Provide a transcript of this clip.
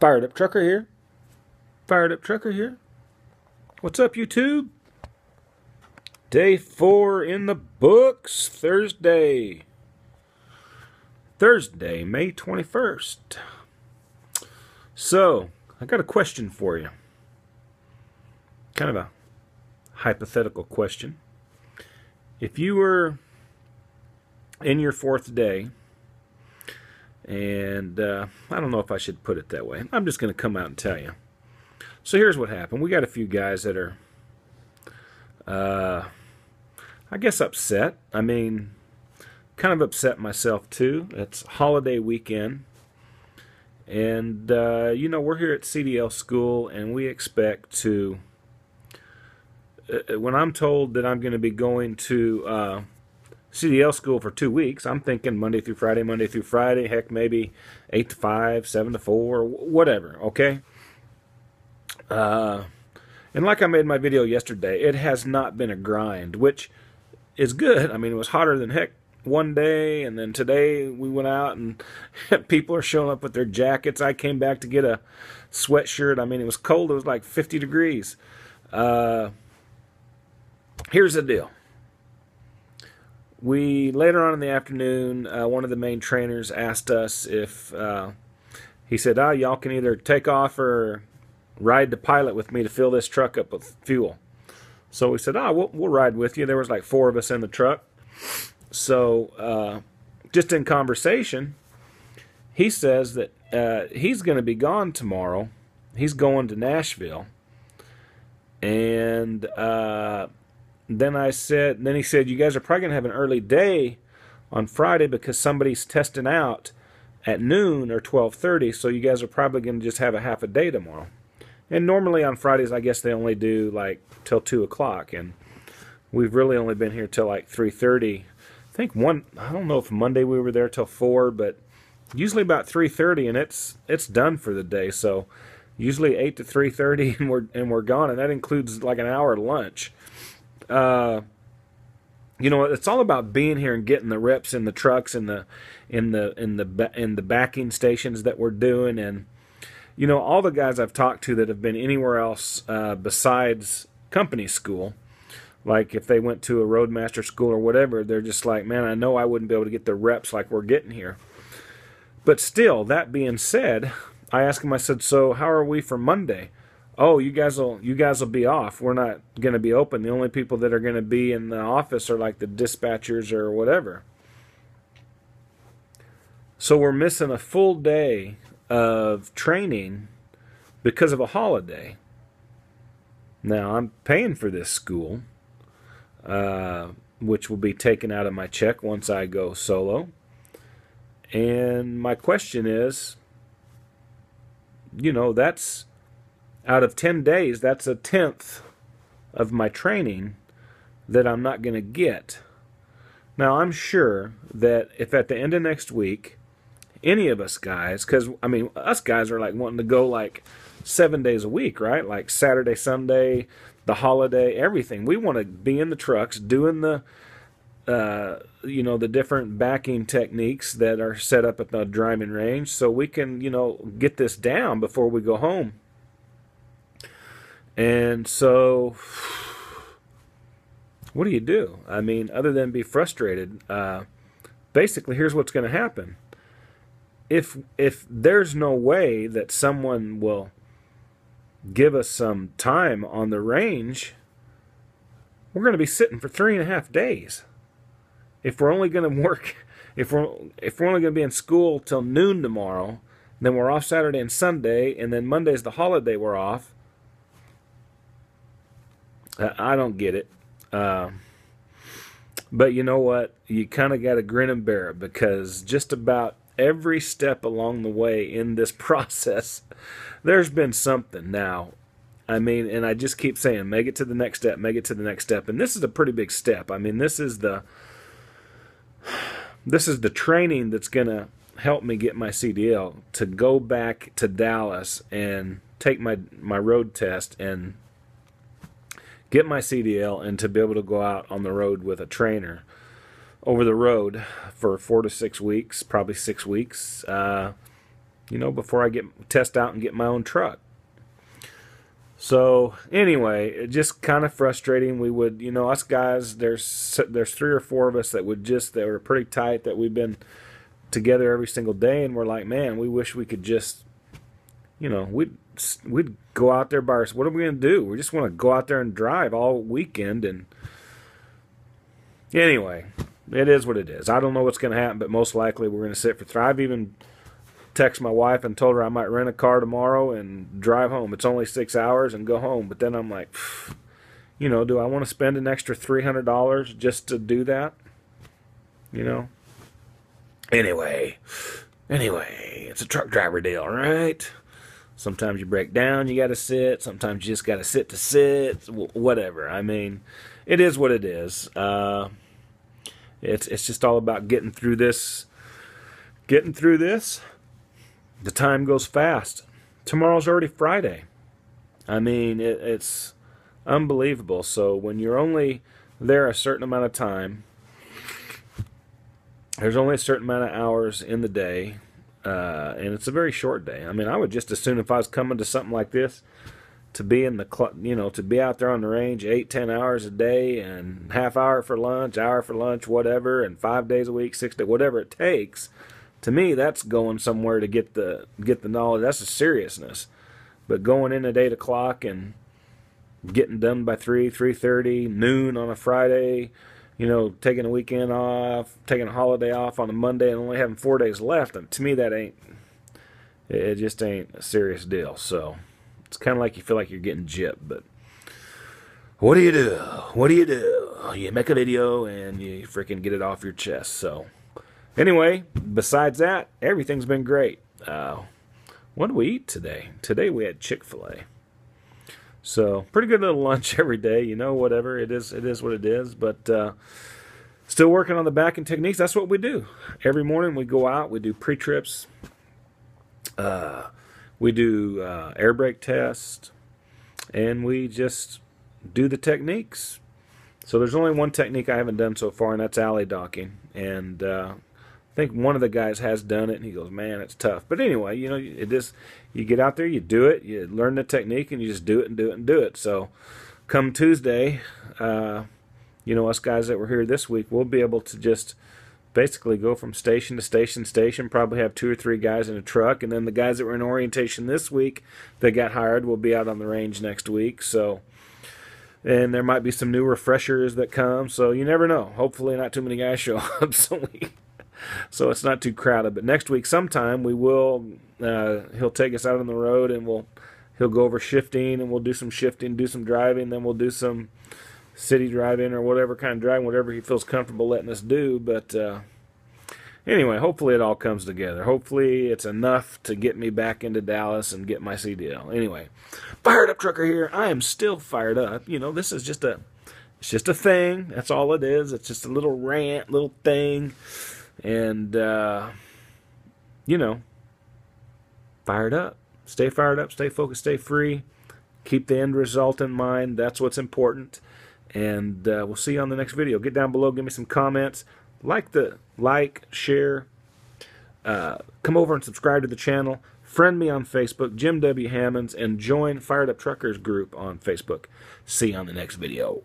Fired Up Trucker here. Fired Up Trucker here. What's up, YouTube? Day four in the books, Thursday. Thursday, May 21st. So, I got a question for you. Kind of a hypothetical question. If you were in your fourth day, and uh, I don't know if I should put it that way. I'm just going to come out and tell you. So here's what happened. We got a few guys that are, uh, I guess, upset. I mean, kind of upset myself too. It's holiday weekend. And, uh, you know, we're here at CDL school and we expect to, uh, when I'm told that I'm going to be going to, uh, CDL school for two weeks. I'm thinking Monday through Friday, Monday through Friday, heck, maybe 8 to 5, 7 to 4, whatever, okay? Uh, and like I made my video yesterday, it has not been a grind, which is good. I mean, it was hotter than heck one day, and then today we went out and people are showing up with their jackets. I came back to get a sweatshirt. I mean, it was cold. It was like 50 degrees. Uh, here's the deal we later on in the afternoon, uh, one of the main trainers asked us if uh, he said, "Ah, y'all can either take off or ride the pilot with me to fill this truck up with fuel." So we said, "Ah, we'll, we'll ride with you." There was like four of us in the truck. So uh, just in conversation, he says that uh, he's going to be gone tomorrow. He's going to Nashville, and uh, then I said, then he said, you guys are probably going to have an early day on Friday because somebody's testing out at noon or 12:30, so you guys are probably going to just have a half a day tomorrow. And normally on Fridays, I guess they only do like till two o'clock, and we've really only been here till like 3:30. I think one. I don't know if Monday we were there till four, but usually about 3:30, and it's it's done for the day. So usually eight to 3:30, and we're and we're gone, and that includes like an hour lunch uh, you know, it's all about being here and getting the reps in the trucks and the in the in the in the backing stations that we're doing, and you know, all the guys I've talked to that have been anywhere else uh, besides company school, like if they went to a roadmaster school or whatever, they're just like, man, I know I wouldn't be able to get the reps like we're getting here. But still, that being said, I asked him, I said, so how are we for Monday? Oh, you guys will you guys will be off. We're not going to be open. The only people that are going to be in the office are like the dispatchers or whatever. So we're missing a full day of training because of a holiday. Now I'm paying for this school, uh, which will be taken out of my check once I go solo. And my question is, you know, that's out of 10 days, that's a tenth of my training that I'm not going to get. Now, I'm sure that if at the end of next week, any of us guys, because I mean, us guys are like wanting to go like seven days a week, right? Like Saturday, Sunday, the holiday, everything. We want to be in the trucks doing the, uh, you know, the different backing techniques that are set up at the driving range so we can, you know, get this down before we go home. And so, what do you do? I mean, other than be frustrated, uh, basically, here's what's going to happen. If if there's no way that someone will give us some time on the range, we're going to be sitting for three and a half days. If we're only going to work, if we're if we're only going to be in school till noon tomorrow, then we're off Saturday and Sunday, and then Monday's the holiday we're off I don't get it. Uh, but you know what? You kind of got to grin and bear it because just about every step along the way in this process, there's been something. Now, I mean, and I just keep saying, make it to the next step, make it to the next step. And this is a pretty big step. I mean, this is the this is the training that's going to help me get my CDL to go back to Dallas and take my my road test and get my CDL and to be able to go out on the road with a trainer over the road for four to six weeks, probably six weeks. Uh, you know, before I get test out and get my own truck. So anyway, it just kind of frustrating. We would, you know, us guys. There's there's three or four of us that would just that were pretty tight that we've been together every single day, and we're like, man, we wish we could just, you know, we'd we'd go out there by ourselves. What are we gonna do? We just want to go out there and drive all weekend, and anyway, it is what it is. I don't know what's gonna happen, but most likely we're gonna sit for three. I've even text my wife and told her I might rent a car tomorrow and drive home. It's only six hours and go home. But then I'm like, you know, do I want to spend an extra three hundred dollars just to do that? You know. Anyway, anyway, it's a truck driver deal, right? Sometimes you break down, you got to sit. Sometimes you just got to sit to sit. Whatever. I mean, it is what it is. Uh, it's it's just all about getting through this. Getting through this the time goes fast. Tomorrow's already Friday. I mean, it, it's unbelievable. So when you're only there a certain amount of time, there's only a certain amount of hours in the day, uh, and it's a very short day. I mean, I would just assume if I was coming to something like this, to be in the cl- you know to be out there on the range eight ten hours a day and half hour for lunch, hour for lunch, whatever, and five days a week, six days, whatever it takes to me that's going somewhere to get the get the knowledge that's a seriousness but going in at eight o'clock and getting done by three three thirty noon on a friday you know taking a weekend off taking a holiday off on a monday and only having four days left and to me that ain't it just ain't a serious deal so it's kind of like you feel like you're getting gypped but what do you do what do you do you make a video and you freaking get it off your chest so Anyway, besides that, everything's been great. Uh, what did we eat today? Today we had Chick Fil A. So pretty good little lunch every day. You know, whatever it is, it is what it is. But uh, still working on the backing techniques. That's what we do. Every morning we go out. We do pre-trips. Uh, we do uh, air brake test, and we just do the techniques. So there's only one technique I haven't done so far, and that's alley docking. And uh, think one of the guys has done it, and he goes, "Man, it's tough." But anyway, you know, it just you get out there, you do it, you learn the technique, and you just do it and do it and do it. So, come Tuesday, uh, you know, us guys that were here this week, we'll be able to just basically go from station to station station probably have two or three guys in a truck and then the guys that were in orientation this week that got hired will be out on the range next week so and there might be some new refreshers that come so you never know hopefully not too many guys show up so we so it's not too crowded. But next week, sometime we will. Uh, he'll take us out on the road, and we'll he'll go over shifting, and we'll do some shifting, do some driving, then we'll do some city driving or whatever kind of driving, whatever he feels comfortable letting us do. But uh, anyway, hopefully it all comes together. Hopefully it's enough to get me back into Dallas and get my CDL. Anyway, fired up trucker here. I am still fired up. You know, this is just a it's just a thing. That's all it is. It's just a little rant, little thing and uh, you know, fired up. Stay fired up. Stay focused. Stay free. Keep the end result in mind. That's what's important. And uh, we'll see you on the next video. Get down below. Give me some comments. Like the like, share. Uh, come over and subscribe to the channel. Friend me on Facebook, Jim W. Hammons, and join Fired Up Truckers group on Facebook. See you on the next video.